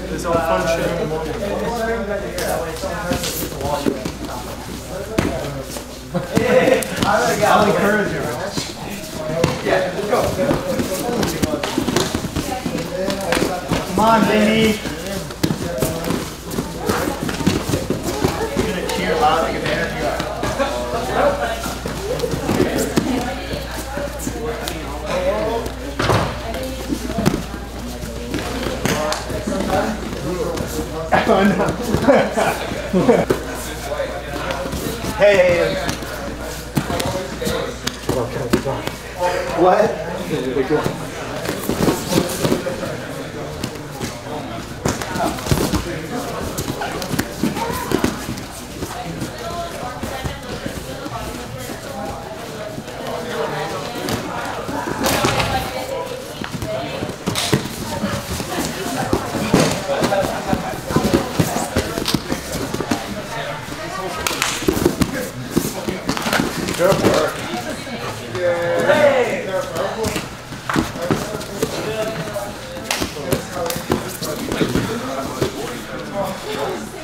It's all fun sharing in the morning. I'll encourage you. Come on, Vinny. Hey. What?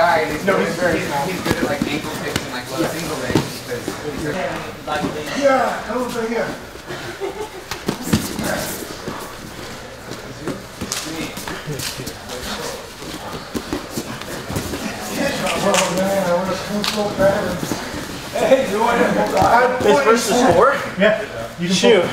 guy. And he's No, he's very he's, small. He's good at like ankle kicks and like low single legs. he's a- Yeah, come over here. Oh man, I want to swim so bad. Hey, you want to? This versus score? Yeah, you can Shoot.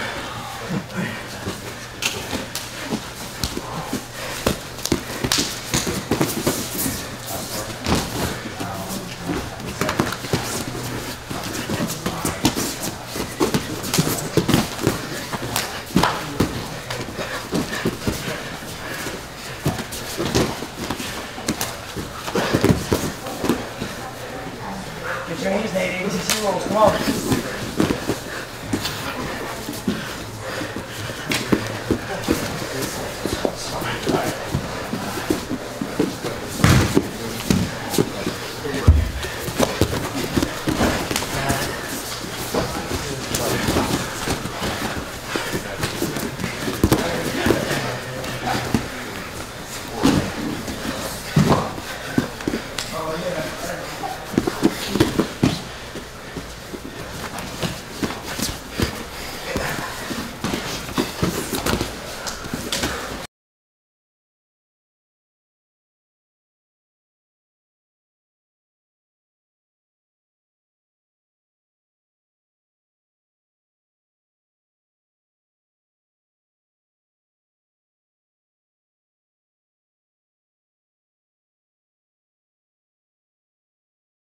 Chinese Navy. This is T-Rolls. Come.